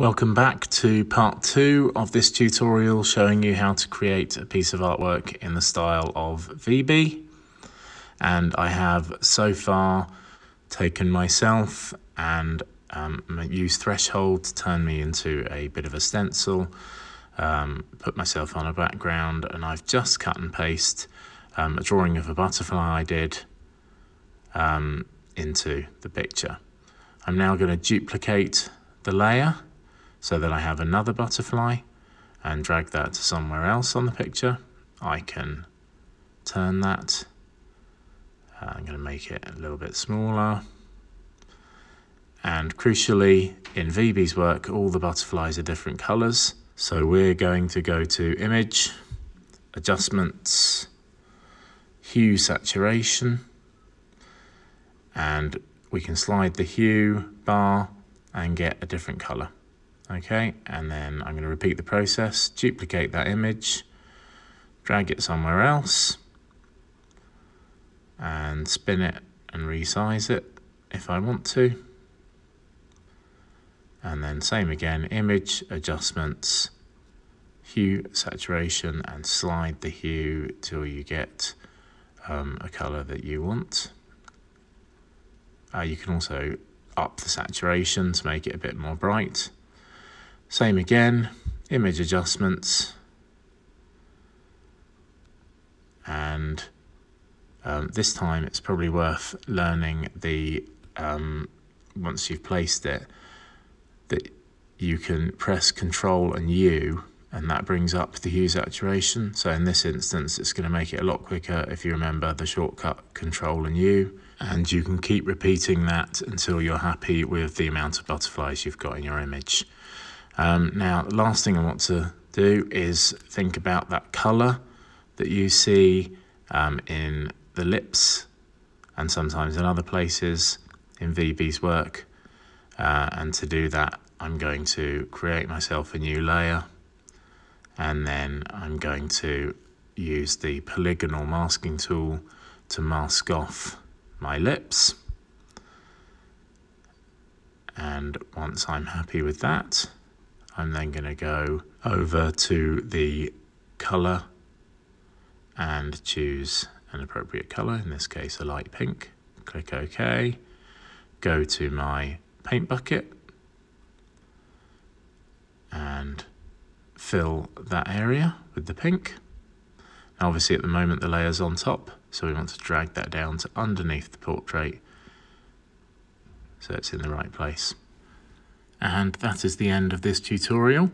Welcome back to part two of this tutorial showing you how to create a piece of artwork in the style of VeeBee. And I have so far taken myself and um, used Threshold to turn me into a bit of a stencil, um, put myself on a background, and I've just cut and paste um, a drawing of a butterfly I did um, into the picture. I'm now going to duplicate the layer so that I have another butterfly and drag that to somewhere else on the picture. I can turn that. Uh, I'm going to make it a little bit smaller. And crucially, in VeeBee's work, all the butterflies are different colors. So we're going to go to Image, Adjustments, Hue Saturation, and we can slide the hue bar and get a different color. Okay, and then I'm going to repeat the process, duplicate that image, drag it somewhere else, and spin it and resize it if I want to. And then same again, image, adjustments, hue, saturation, and slide the hue till you get um, a color that you want. Uh, you can also up the saturation to make it a bit more bright. Same again, image adjustments. And um, this time it's probably worth learning the, um, once you've placed it, that you can press Control and U and that brings up the hue saturation. So in this instance, it's going to make it a lot quicker if you remember the shortcut Control and U. And you can keep repeating that until you're happy with the amount of butterflies you've got in your image. Um, now, the last thing I want to do is think about that colour that you see um, in the lips and sometimes in other places in VeeBee's work. Uh, and to do that, I'm going to create myself a new layer and then I'm going to use the polygonal masking tool to mask off my lips. And once I'm happy with that, I'm then going to go over to the color and choose an appropriate color, in this case a light pink. Click OK. Go to my paint bucket and fill that area with the pink. Now obviously at the moment the layer's on top, so we want to drag that down to underneath the portrait so it's in the right place. And that is the end of this tutorial.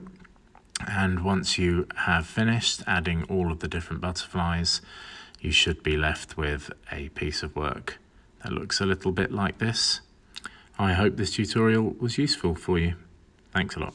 And once you have finished adding all of the different butterflies, you should be left with a piece of work that looks a little bit like this. I hope this tutorial was useful for you. Thanks a lot.